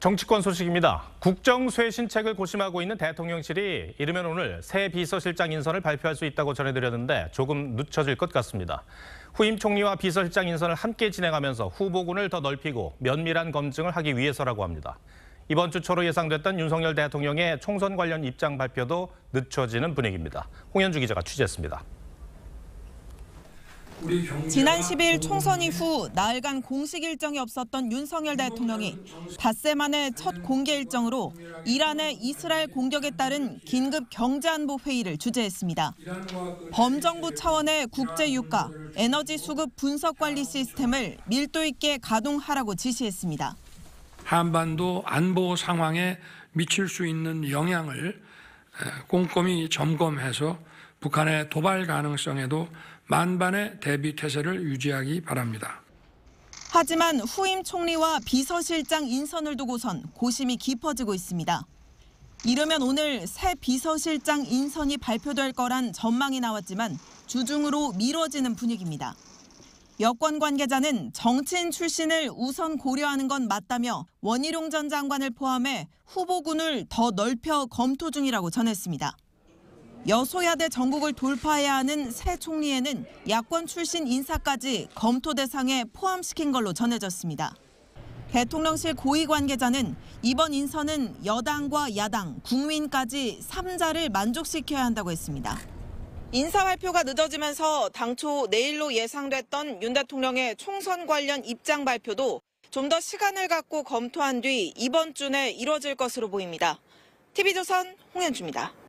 정치권 소식입니다. 국정 쇄신책을 고심하고 있는 대통령실이 이르면 오늘 새 비서실장 인선을 발표할 수 있다고 전해드렸는데 조금 늦춰질 것 같습니다. 후임 총리와 비서실장 인선을 함께 진행하면서 후보군을 더 넓히고 면밀한 검증을 하기 위해서라고 합니다. 이번 주 초로 예상됐던 윤석열 대통령의 총선 관련 입장 발표도 늦춰지는 분위기입니다. 홍현주 기자가 취재했습니다. 지난 10일 총선 이후 나흘간 공식 일정이 없었던 윤석열 대통령이 닷새 만에 첫 공개 일정으로 이란의 이스라엘 공격에 따른 긴급 경제안보 회의를 주재했습니다. 범정부 차원의 국제 유가, 에너지 수급 분석 관리 시스템을 밀도 있게 가동하라고 지시했습니다. 한반도 안보 상황에 미칠 수 있는 영향을 꼼꼼히 점검해서 북한의 도발 가능성에도 만반의 대비 태세를 유지하기 바랍니다. 하지만 후임 총리와 비서실장 인선을 두고선 고심이 깊어지고 있습니다. 이르면 오늘 새 비서실장 인선이 발표될 거란 전망이 나왔지만 주중으로 미뤄지는 분위기입니다. 여권 관계자는 정치인 출신을 우선 고려하는 건 맞다며 원희룡 전 장관을 포함해 후보군을 더 넓혀 검토 중이라고 전했습니다. 여소야대 전국을 돌파해야 하는 새 총리에는 야권 출신 인사까지 검토 대상에 포함시킨 걸로 전해졌습니다. 대통령실 고위 관계자는 이번 인선은 여당과 야당, 국민까지 3자를 만족시켜야 한다고 했습니다. 인사 발표가 늦어지면서 당초 내일로 예상됐던 윤 대통령의 총선 관련 입장 발표도 좀 더 시간을 갖고 검토한 뒤 이번 주내 이뤄질 것으로 보입니다. TV조선 홍현주입니다.